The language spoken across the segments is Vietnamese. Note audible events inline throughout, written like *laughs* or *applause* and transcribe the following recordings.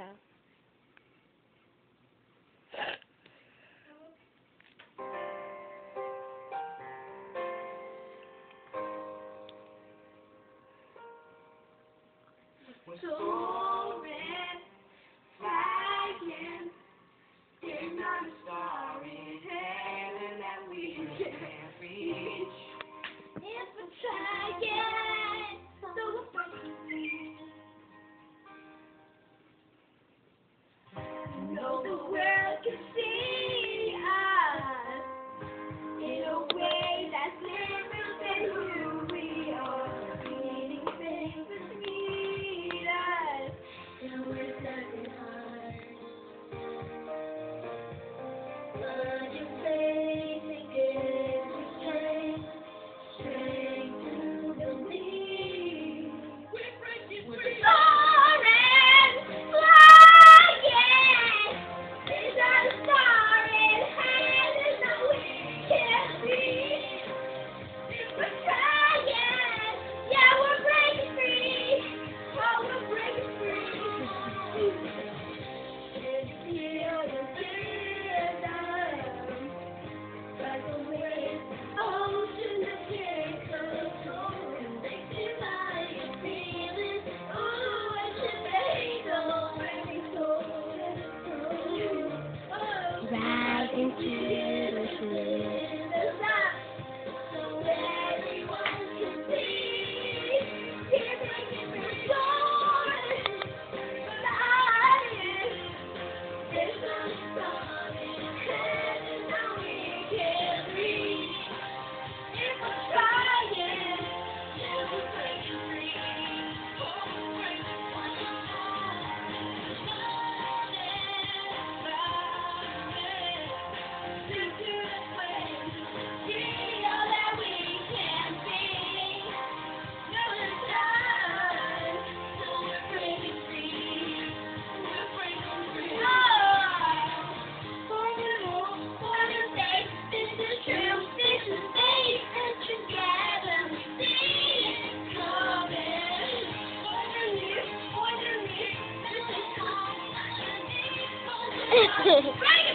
child. Soaring, world can see Right *laughs*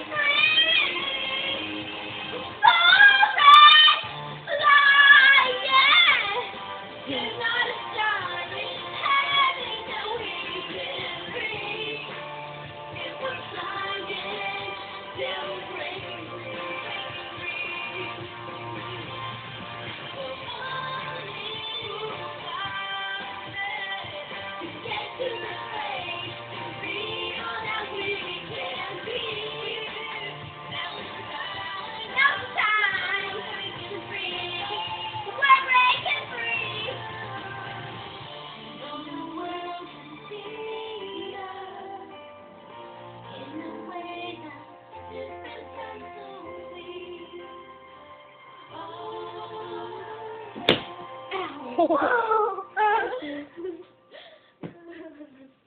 Oh. *laughs* *laughs*